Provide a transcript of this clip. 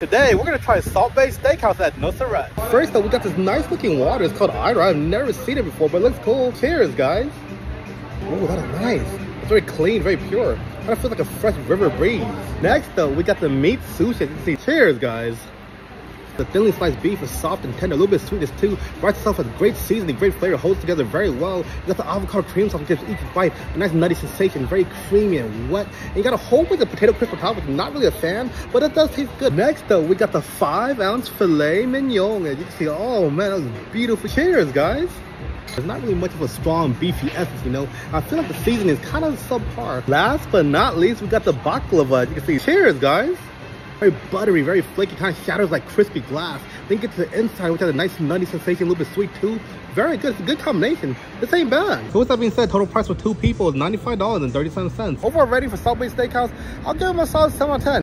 Today, we're gonna try a Salt Bae's Steakhouse at Nusret. First though, we got this nice looking water. It's called Ira. I've never seen it before, but it looks cool. Cheers, guys. Oh, that is nice. It's very clean, very pure. Kind of feels like a fresh river breeze. Next though, we got the meat sushi. See, cheers, guys. The thinly sliced beef is soft and tender, a little bit sweetness too. Rice itself with great seasoning, great flavor, holds together very well. You got the avocado cream sauce, gives each bite a nice nutty sensation, very creamy and wet. And you got a whole bunch of potato crisp on top, which I'm not really a fan, but it does taste good. Next though, we got the five ounce filet mignon. As you can see, oh man, that was beautiful. Cheers, guys. There's not really much of a strong beefy essence, you know. I feel like the seasoning is kind of subpar. Last but not least, we got the baklava. You can see, cheers, guys. Very buttery, very flaky, kind of shatters like crispy glass. Then get to the inside, which has a nice nutty sensation, a little bit sweet too. Very good, it's a good combination. This ain't bad. So with that being said, total price for two people is $95.37. Overall rating for Salt Bae Steakhouse, I'll give them a solid 7 out of 10.